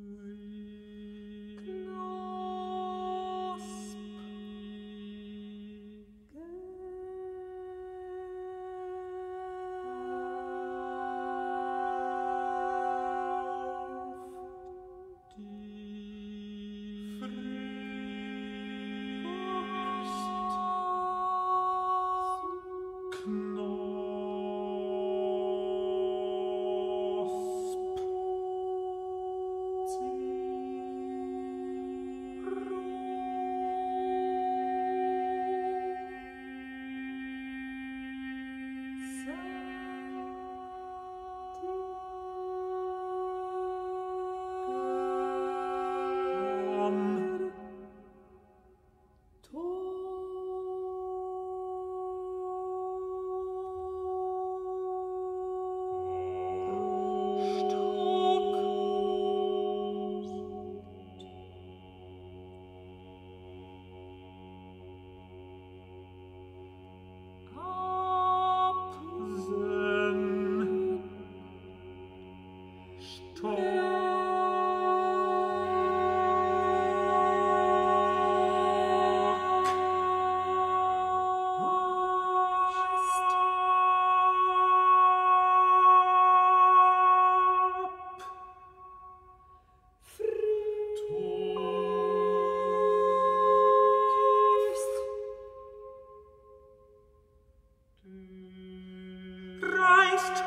Holy Christ!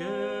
good.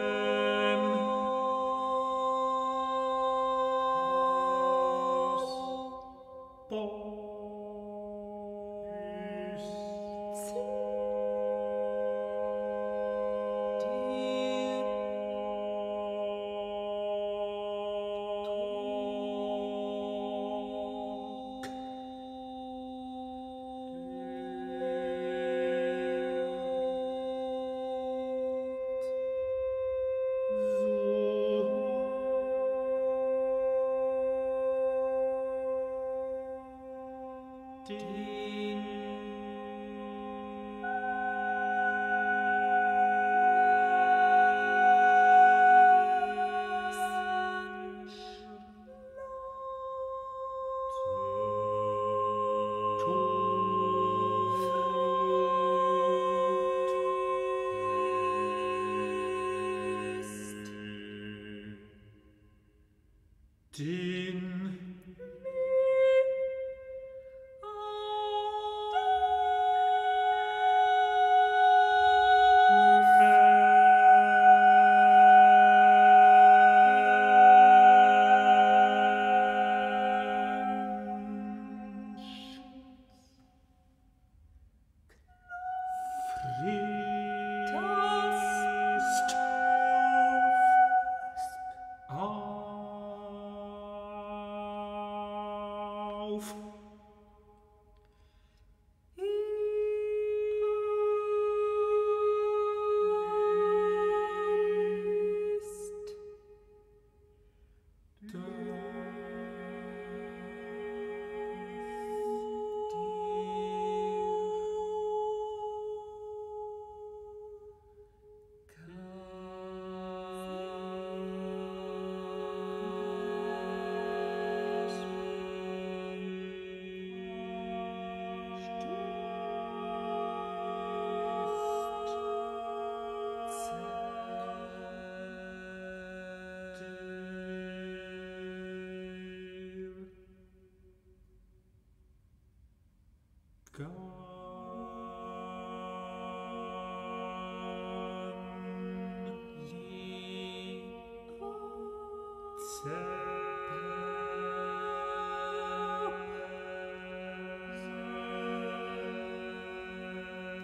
Den auf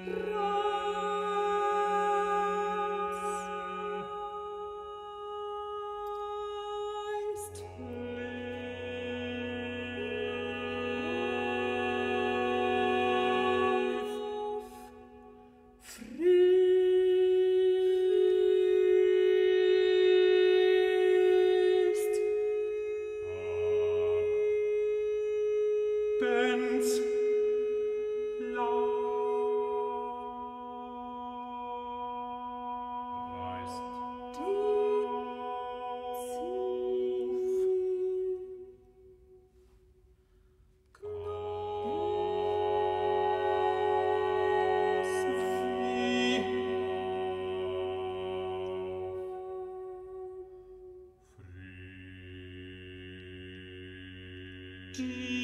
Friest Die